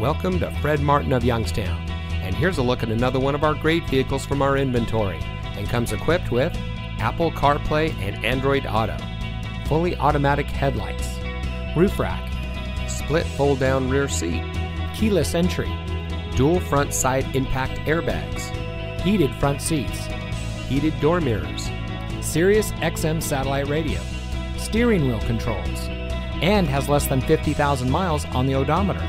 Welcome to Fred Martin of Youngstown. And here's a look at another one of our great vehicles from our inventory. And comes equipped with Apple CarPlay and Android Auto, fully automatic headlights, roof rack, split fold down rear seat, keyless entry, dual front side impact airbags, heated front seats, heated door mirrors, Sirius XM satellite radio, steering wheel controls, and has less than 50,000 miles on the odometer.